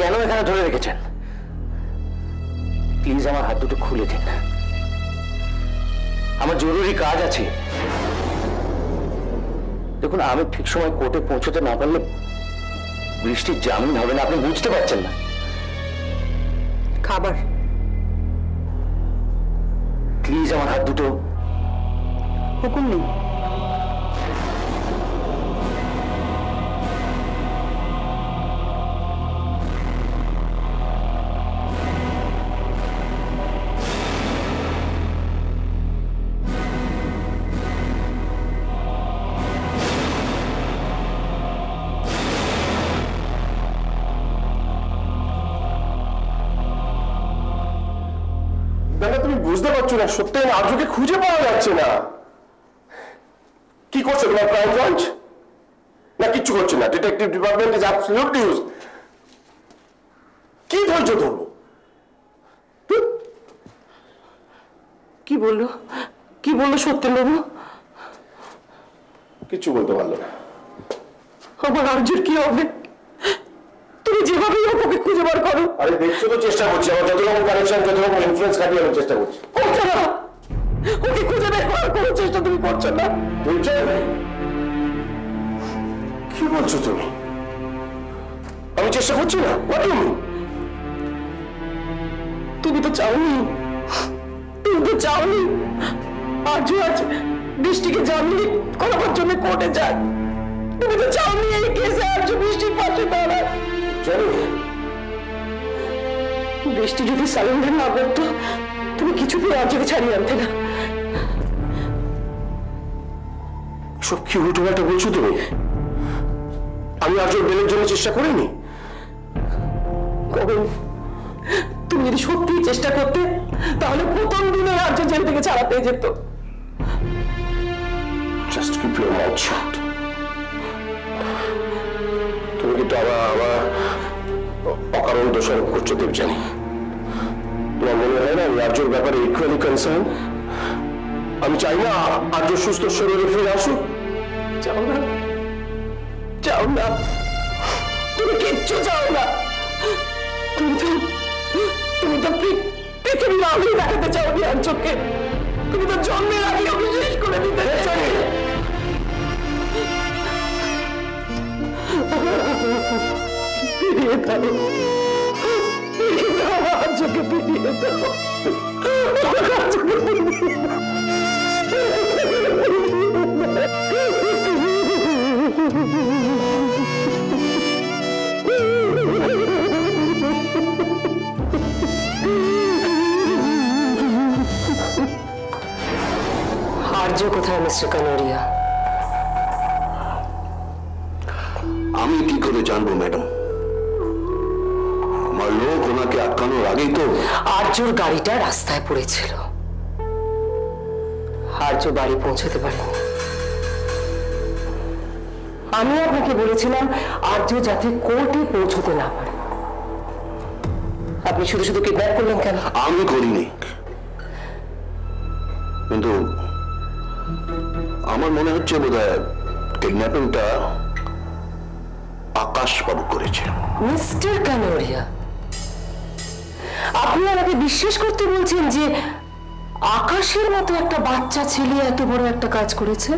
কেন এখানে ধরে রেখেছেন? প্লিজ আমার হাত দুটো খুলে দিন। আমার জরুরি কাজ আছে। দেখুন আমি ঠিক সময় কোর্টে পৌঁছতে না পারলে বৃষ্টির জামিন হবে না আপনি বুঝতে পারছেন না। খাবার। প্লিজ আমার হাত দুটো হুকুম নেই দাদা তুমি বুঝতে পারছ না সত্যি আর্যকে খুঁজে পাওয়া যাচ্ছে না। কি করছে তোমার ক্রাইম ব্রাঞ্চ না কিচ্ছু করছে না detective department is absolutely use কি ধৈর্য ধরবো? কি বলল? কি বলল সত্যেনবাবু কিচ্ছু বলতে পারল না। আমার আর্যের কি হবে? তুমি যেভাবেই হোক ওকে খুঁজে বার করো। আরে দেখছ তো চেষ্টা করছি আমার যত রকম কানেকশন যত রকম ইনফ্লুয়েন্স কাটিয়ে আমি চেষ্টা করছি। করছ না ওকে খুঁজে বের করার কোনো চেষ্টা তুমি করছ না। বলছো কি বলছো তুমি? আমি চেষ্টা করছি না? তুমি। তো চাওনি তুমি তো চাওনি। আজও আজ বৃষ্টিকে জামিন করাবার জন্য কোর্টে যায়। তুমি তো চাওনি এই কেসে আজ বৃষ্টির পাশে দাঁড়ায়। জানি বৃষ্টি যদি সারেন্ডার না করতো তুমি কিছুতেই আজকে ছাড়িয়ে আনতে না। সব কি উল্টো পাল্টা বলছো তুমি? আমি আজ বেলের জন্য চেষ্টা করিনি। কখন তুমি যদি সত্যি চেষ্টা করতে তাহলে প্রথম দিনে রাজ্য জেল থেকে ছাড়া পেয়ে যেত। Just keep your mouth shut তুমি কিন্তু আবার আবার অকারণ দোষারোপ করছ দেব জানি তোমার মনে হয় না আমি আর্যর ব্যাপারে ইকুয়ালি কনসার্ন আমি চাই না আর্য সুস্থ শরীরে ফিরে আসুক। চাও না। চাও না। তুমি কিচ্ছু চাও না। তুমি তো তুমি তো পৃথিবীর দেখাতে চাও নি চোখে। তুমি তো জন্মের আগে ওকে শেষ করে দিতে চাও ফিরিয়ে দাও। দাও আমার চোখে ফিরিয়ে দাও আমার চোখে ফিরিয়ে দাও আর্য কোথায় মিস্টার কানোরিয়া আমি কি করে জানব ম্যাডাম আটকানোর আগেই তো আর্যর গাড়িটা রাস্তায় পড়েছিল। আর্য বাড়ি পৌঁছতে পারেনি। আমি আপনাকে বলেছিলাম আর্য যাতে কোর্টে পৌঁছতে না পারে। আপনি শুধু শুধু কিডন্যাপ করলেন কেন? আমি করিনি। কিন্তু আমার মনে হচ্ছে বোধ হয় কিডন্যাপিংটা আকাশ বাবু করেছে। মিস্টার কানোরিয়া আপনি আমাকে বিশ্বাস করতে বলছেন যে আকাশের মতো একটা বাচ্চা ছেলে এত বড় একটা কাজ করেছে?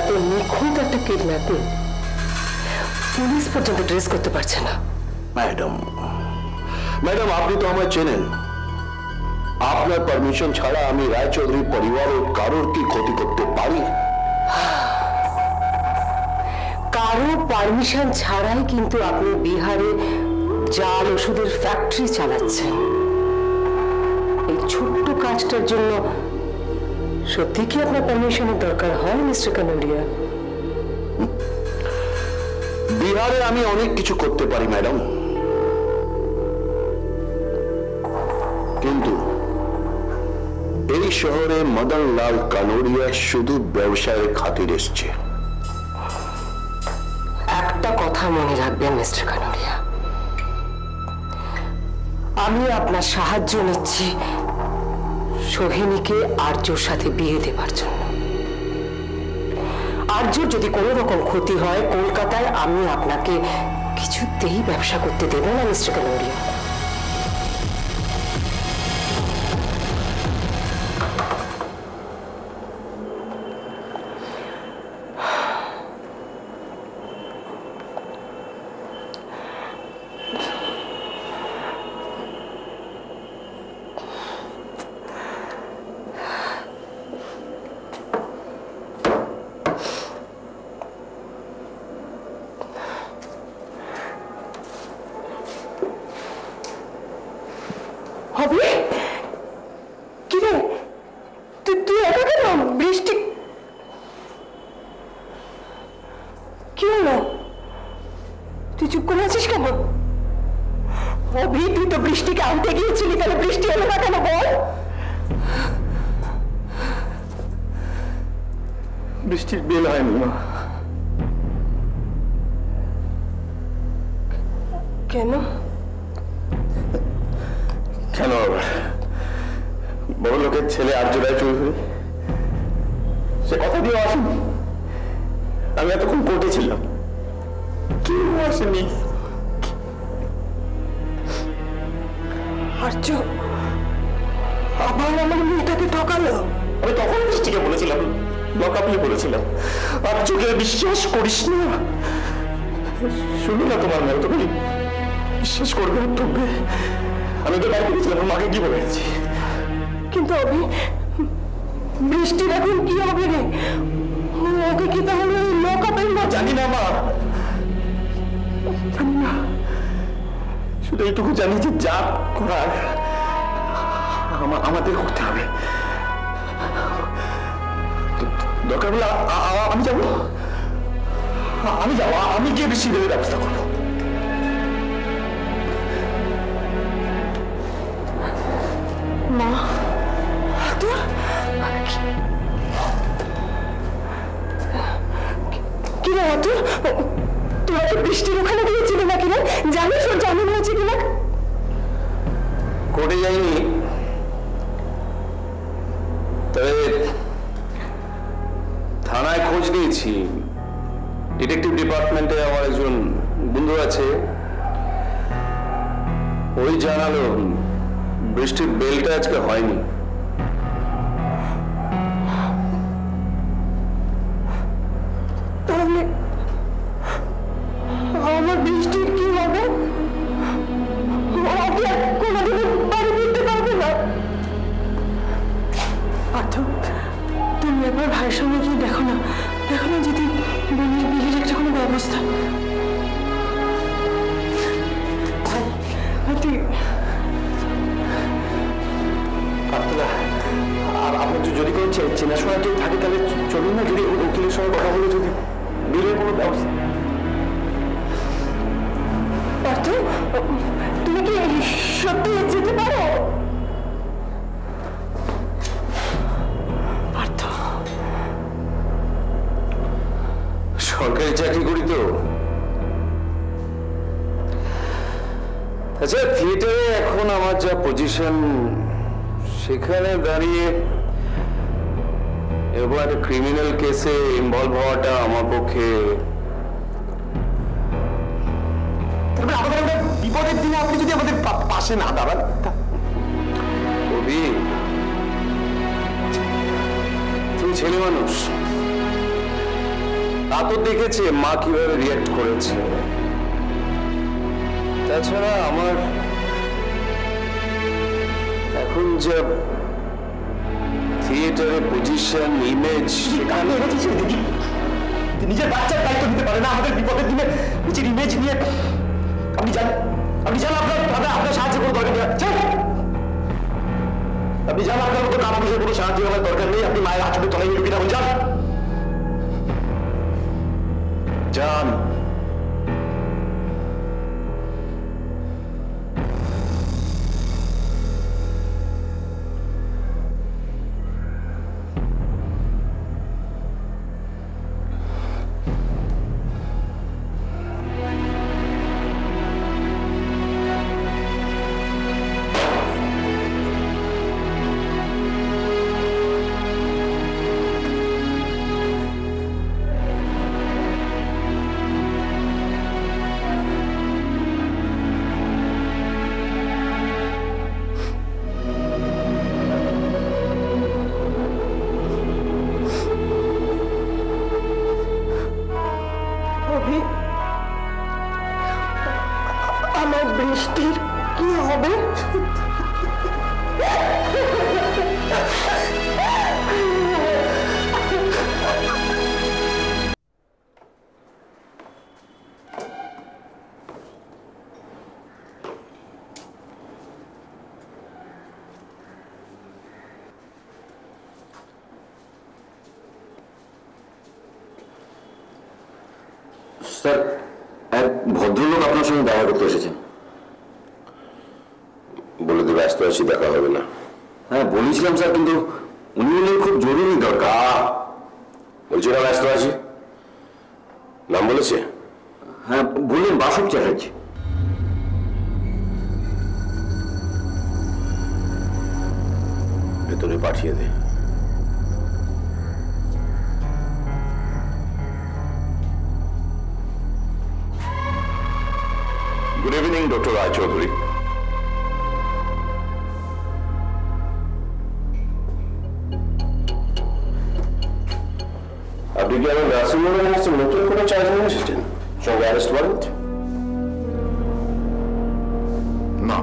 এত নিখুঁত একটা কিডন্যাপিং পুলিশ পর্যন্ত ট্রেস করতে পারছে না। ম্যাডাম ম্যাডাম আপনি তো আমায় চেনেন। আপনার পারমিশন ছাড়া আমি রায়চৌধুরী পরিবারের কারোর কি ক্ষতি করতে পারি? কারও পারমিশন ছাড়াই কিন্তু আপনি বিহারে জাল ওষুধের ফ্যাক্টরি চালাচ্ছেন। এই ছোট্ট কাজটার জন্য সত্যি কি আপনার পারমিশনের দরকার হয় মিস্টার কানোরিয়া? বিহারে আমি অনেক কিছু করতে পারি ম্যাডাম কিন্তু এই শহরে মদন লাল কানোরিয়া শুধু ব্যবসায়ের খাতির এসছে। একটা কথা মনে রাখবেন মিস্টার কানোরিয়া। আমি আপনার সাহায্য নিচ্ছি সোহিনীকে আর্যর সাথে বিয়ে দেবার জন্য। আর্যর যদি কোনো রকম ক্ষতি হয়, কলকাতায় আমি আপনাকে কিছুতেই ব্যবসা করতে দেব না, মিস্টার কানোরিয়া কেন? কেন আবার বড় লোকের ছেলে আর্য রায় চৌধুরী সে কথা দিয়ে আসেনি। আমি এতক্ষণ কোর্টে ছিলাম। কেউ আসেনি। আর্য আবার আমার মেয়েটাকে ঠকালো? আমি তখন বৃষ্টিকে বলেছিলাম লকাপলি বলেছিলাম। আর চোখে বিশ্বাস করিস না। শুনো না তোমার মেয়ে তুমি বিশ্বাস করবে আর ঠকবে আমি তো বাড়িতে গেছিলাম মাকে কি বলেছি কিন্তু অভি বৃষ্টির এখন কি হবে রে। ওকে কি তাহলে ওই লকআপের মধ্যে জানি না মা। জানি না। শুধু এইটুকু জানি যে যা করার আমাদের করতে হবে। দরকার হলে আমি যাব। আমি যাব। আমি গিয়ে বৃষ্টি দেবের ব্যবস্থা করব। মা তোর কি রে তোর তোরা তো বৃষ্টির ওখানে গিয়েছিলি নাকি রে? জানিস ওর জামিন হয়েছে কিনা? কোর্টে যাইনি। তবে থানায় খোঁজ নিয়েছি। ডিটেকটিভ ডিপার্টমেন্টে আমার একজন বন্ধু আছে। ওই জানালো বৃষ্টির বেলটা আজকে হয়নি। চেনাশোনা কেউ থাকে তাহলে চলুন না যদি ওই উকিলের সঙ্গে কথা বলে যদি বিলের কোনো ব্যবস্থা। পার্থ তুমি কি সত্যি যেতে পারো? পার্থ। সরকারি চাকরি করি তো। আচ্ছা থিয়েটারে এখন আমার যা পজিশন সেখানে দাঁড়িয়ে এরকম একটা ক্রিমিনাল কেসে ইনভলভ হওয়াটা আমার পক্ষে বিপদের দিনে আপনি যদি আমাদের পাশে না দাঁড়ান কবি তুমি ছেলে মানুষ। তা তো দেখেছে মা কীভাবে রিয়াক্ট করেছে। তাছাড়া আমার এখন যা থিয়েটারে পজিশন ইমেজ কানে এনেছি দেখি? নিজের বাচ্চার দায়িত্ব নিতে পারে না আমাদের বিপদের দিনে নিজের ইমেজ নিয়ে। আপনি জান আপনি জান আপনার আপনার আপনার সাহায্য কোনো দরকার আপনি জান আপনার মতো কারও বিষয়ে কোনো সাহায্য আমার দরকার নেই আপনি মায়ের আচরণে তলায় যান যান স্যার, এক ভদ্রলোক আপনার সঙ্গে দেখা করতে এসেছেন। বলে তো ব্যস্ত আছি দেখা হবে না। হ্যাঁ বলেছিলাম স্যার, কিন্তু উনি খুব জরুরি দরকার। বলছি না ব্যস্ত আছি রায়চৌধুরী। আপনি কি আমার নার্সিং হোমে এসেছেন নতুন কোনো চার্জ নিয়ে এসেছেন? সঙ্গে অ্যারেস্ট ওয়ারেন্ট না।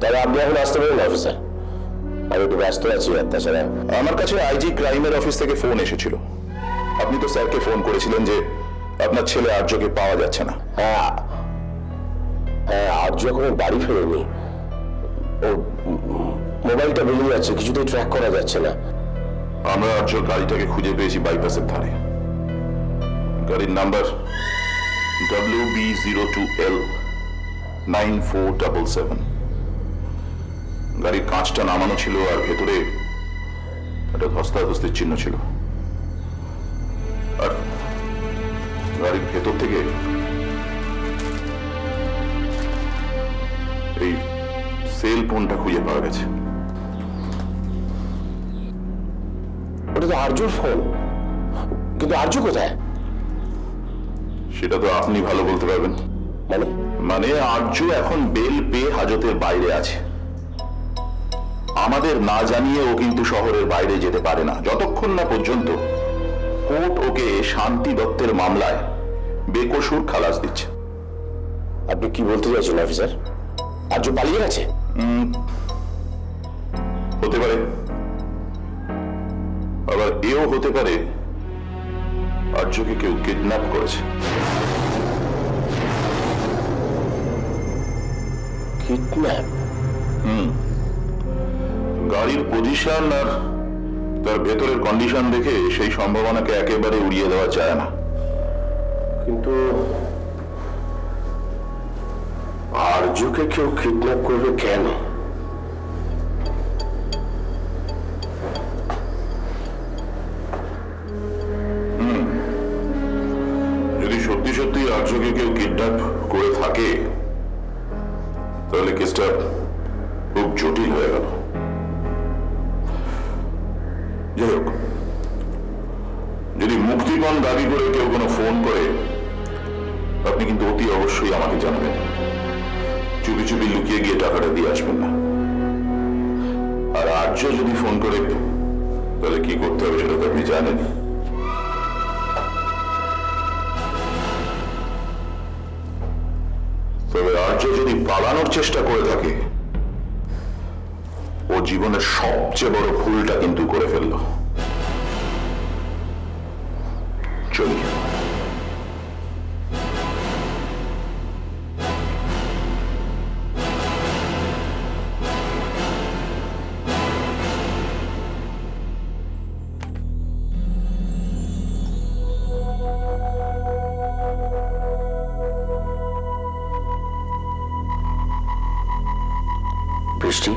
তাহলে আপনি এখন আসতে পারেন অফিসার আমি একটু ব্যস্ত আছি আর তাছাড়া আমার কাছে আইজি ক্রাইমের অফিস থেকে ফোন এসেছিল। আপনি তো স্যারকে ফোন করেছিলেন যে আপনার ছেলে আর্যকে পাওয়া যাচ্ছে না। হ্যাঁ হ্যাঁ আজ যখন বাড়ি ফেরেনি। ও মোবাইলটা বেরিয়ে যাচ্ছে, কিছুতেই ট্র্যাক করা যাচ্ছে না। আমরা আর্যর গাড়িটাকে খুঁজে পেয়েছি বাইপাসের ধারে। গাড়ির number W B zero two L nine four double seven গাড়ির কাঁচটা নামানো ছিল আর ভেতরে একটা ধস্তাধস্তির চিহ্ন ছিল। আর গাড়ির ভেতর থেকে সেল ফোনটা খুঁজে পাওয়া গেছে। ওটা তো আর্যর ফোন। কিন্তু আর্য কোথায়? সেটা তো আপনি ভালো বলতে পারবেন। মানে? মানে আর্য এখন বেল পেয়ে হাজতের বাইরে আছে। আমাদের না জানিয়ে ও কিন্তু শহরের বাইরে যেতে পারে না। যতক্ষণ না পর্যন্ত কোর্ট ওকে শান্তি দত্তের মামলায় বেকসুর খালাস দিচ্ছে। আপনি কি বলতে চাইছেন অফিসার? আর্য পালিয়ে গেছে? হতে পারে। আবার এও হতে পারে আর্যকে কেউ কিডন্যাপ করেছে। কিডন্যাপ গাড়ির পজিশন আর তার ভেতরের কন্ডিশন দেখে সেই সম্ভাবনাকে একেবারে উড়িয়ে দেওয়া যায় না। কিন্তু আর্যকে কেউ কিডন্যাপ করবে কেন করতে হবে সেটা তো আপনি জানেন। তবে আর্য যদি পালানোর চেষ্টা করে থাকে, ও জীবনের সবচেয়ে বড় ভুলটা কিন্তু করে ফেলল। চলি বৃষ্টি।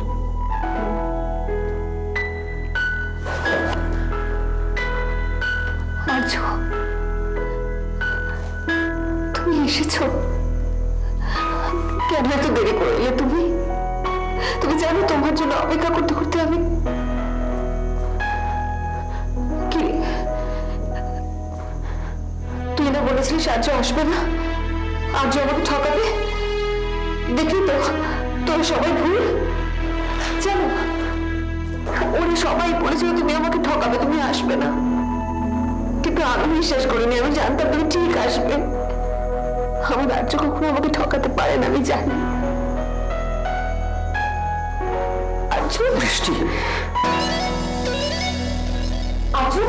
তুই না বলেছিলিস আসবে না? আমাকে ঠকাবে? দেখলি তো তোরা সবাই ভুল? সবাই বলেছিল তুমি আমাকে ঠকাবে, তুমি আসবে না। কিন্তু আমি বিশ্বাস করিনি, আমি জানতাম তুমি ঠিক আসবে। আমার রাজ্য কখনো আমাকে ঠকাতে পারে না, আমি জানি। আচ্ছা বৃষ্টি। আচ্ছা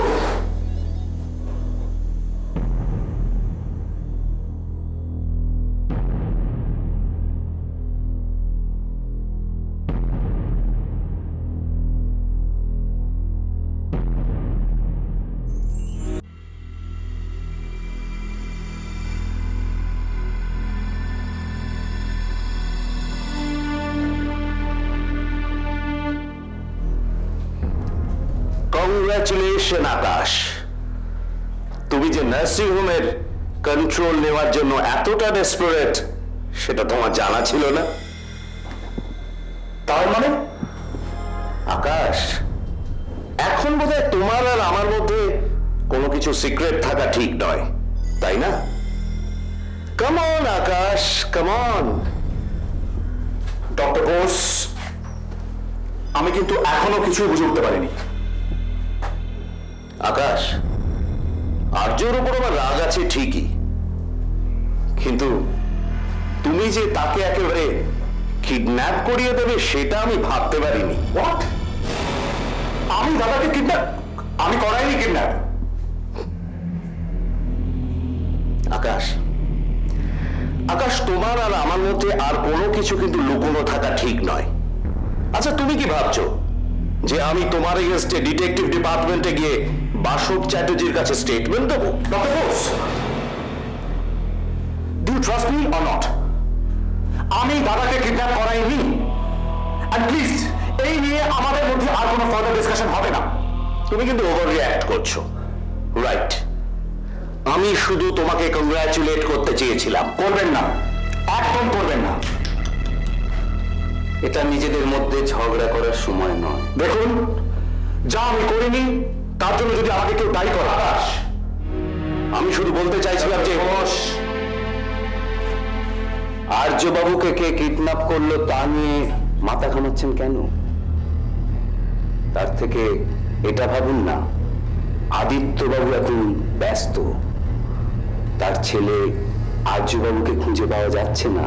কংগ্রাচুলেশন আকাশ তুমি যে নার্সিং হোমের কন্ট্রোল নেওয়ার জন্য এতটা ডেসপারেট সেটা তোমার জানা ছিল না? তার মানে? আকাশ, এখন বোধহয় তোমার আর আমার মধ্যে কোনো কিছু সিক্রেট থাকা ঠিক নয়, তাই না? Come on Akash come on doctor Bose আমি কিন্তু এখনও কিছুই বুঝে উঠতে পারিনি। আকাশ আর্যর উপর আমার রাগ আছে ঠিকই। কিন্তু তুমি যে তাকে একেবারে কিডন্যাপ করিয়ে দেবে সেটা আমি ভাবতে পারিনি। আমি দাদাকে কিডন্যাপ আমি করাইনি কিডন্যাপ আকাশ আকাশ তোমার আর আমার মধ্যে আর কোনো কিছু কিন্তু লুকোনো থাকা ঠিক নয়। আচ্ছা তুমি কি ভাবছ যে আমি তোমার এগেনস্টে ডিটেকটিভ ডিপার্টমেন্টে গিয়ে বাসব চ্যাটার্জির কাছে স্টেটমেন্ট দেবো? Doctor Bose do trust me or not আমি দাদাকে কিডন্যাপ করাইনি। অ্যান্ড এই নিয়ে আমাদের মধ্যে আর কোনো ফার্দার ডিসকাশন হবে না। তুমি কিন্তু ওভার রিয়াক্ট করছ। রাইট আমি শুধু তোমাকে কংগ্রাচুলেট করতে চেয়েছিলাম। করবেন না। একদম করবেন না। এটা নিজেদের মধ্যে ঝগড়া করার সময় নয়। দেখুন, যা আমি করিনি তার জন্য যদি আমাকে কেউ দায়ী করে, আকাশ, আমি শুধু বলতে চাইছিলাম যে আর্যবাবুকে কে কিডন্যাপ করল তা নিয়ে মাথা ঘামাচ্ছেন কেন? তার থেকে এটা ভাবুন না। আদিত্যবাবু এখন ব্যস্ত। তার ছেলে আর্যবাবুকে খুঁজে পাওয়া যাচ্ছে না।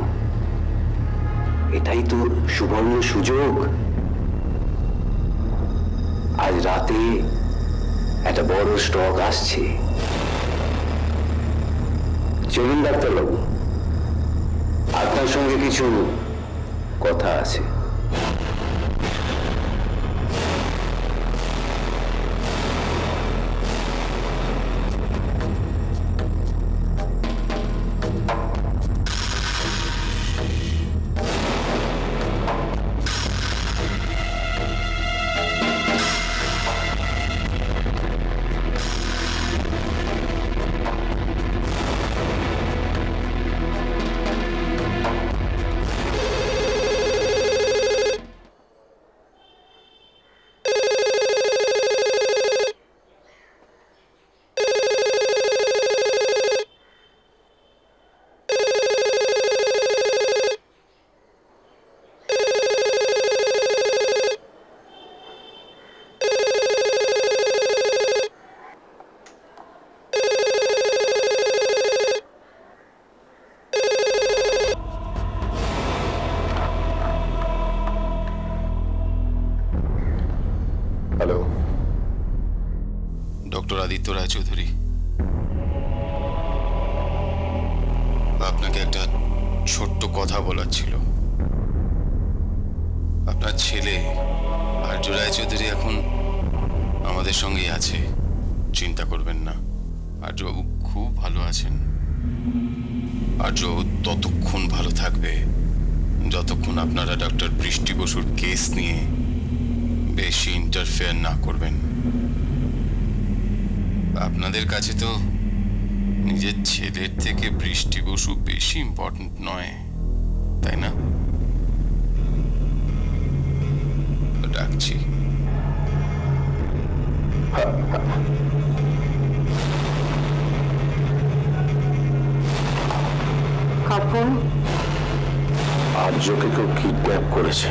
এটাই তো সুবর্ণ সুযোগ। আজ রাতে একটা বড় স্টক আসছে। চলুন ডাক্তারবাবু আপনার সঙ্গে কিছু কথা আছে। ডক্টর আদিত্য রায়চৌধুরী আপনাকে একটা ছোট্ট কথা বলার ছিল। আপনার ছেলে আর্য রায়চৌধুরী এখন আমাদের সঙ্গেই আছে। চিন্তা করবেন না। আর্যবাবু খুব ভালো আছেন। আর্যবাবু ততক্ষণ ভালো থাকবে যতক্ষণ আপনারা ডক্টর বৃষ্টি বসুর কেস নিয়ে বেশি ইন্টারফেয়ার না করবেন। আপনাদের কাছে তো নিজের ছেলের থেকে বৃষ্টি বসু বেশি ইম্পর্ট্যান্ট নয় তাই না? ডাকছি। আর্যকে কেউ কিডন্যাপ করেছে।